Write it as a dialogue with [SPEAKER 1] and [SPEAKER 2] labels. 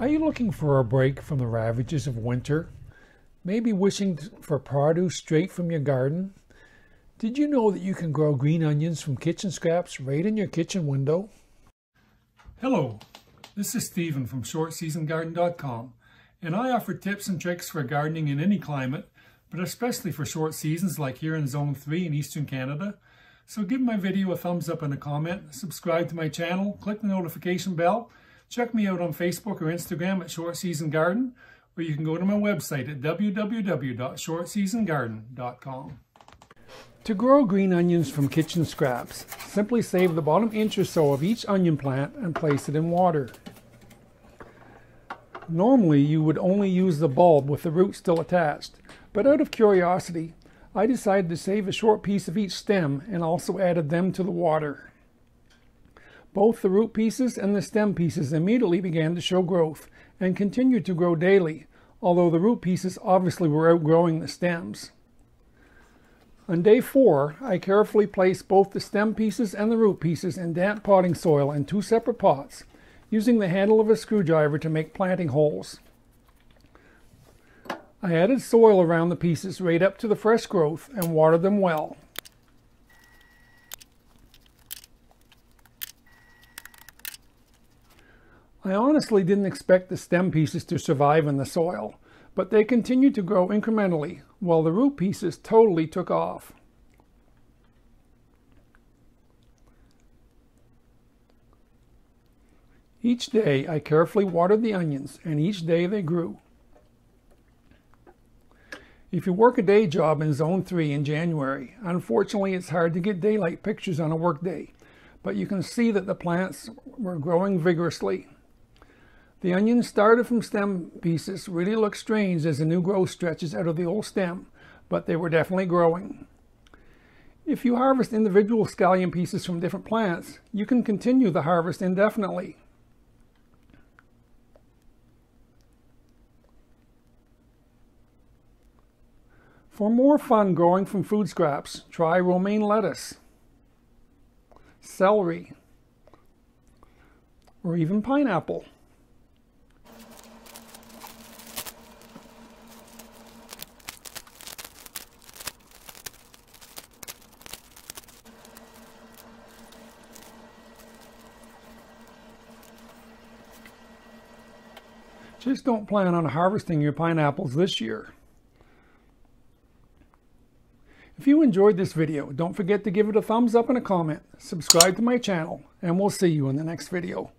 [SPEAKER 1] Are you looking for a break from the ravages of winter? Maybe wishing for produce straight from your garden? Did you know that you can grow green onions from kitchen scraps right in your kitchen window? Hello, this is Stephen from ShortSeasonGarden.com and I offer tips and tricks for gardening in any climate, but especially for short seasons like here in Zone 3 in Eastern Canada. So give my video a thumbs up and a comment, subscribe to my channel, click the notification bell, Check me out on Facebook or Instagram at Short Season Garden, or you can go to my website at www.shortseasongarden.com. To grow green onions from kitchen scraps, simply save the bottom inch or so of each onion plant and place it in water. Normally you would only use the bulb with the root still attached, but out of curiosity, I decided to save a short piece of each stem and also added them to the water. Both the root pieces and the stem pieces immediately began to show growth and continued to grow daily, although the root pieces obviously were outgrowing the stems. On day four, I carefully placed both the stem pieces and the root pieces in damp potting soil in two separate pots, using the handle of a screwdriver to make planting holes. I added soil around the pieces right up to the fresh growth and watered them well. I honestly didn't expect the stem pieces to survive in the soil, but they continued to grow incrementally, while the root pieces totally took off. Each day I carefully watered the onions, and each day they grew. If you work a day job in Zone 3 in January, unfortunately it's hard to get daylight pictures on a work day, but you can see that the plants were growing vigorously. The onions started from stem pieces really look strange as the new growth stretches out of the old stem, but they were definitely growing. If you harvest individual scallion pieces from different plants, you can continue the harvest indefinitely. For more fun growing from food scraps, try romaine lettuce, celery, or even pineapple. Just don't plan on harvesting your pineapples this year. If you enjoyed this video, don't forget to give it a thumbs up and a comment, subscribe to my channel, and we'll see you in the next video.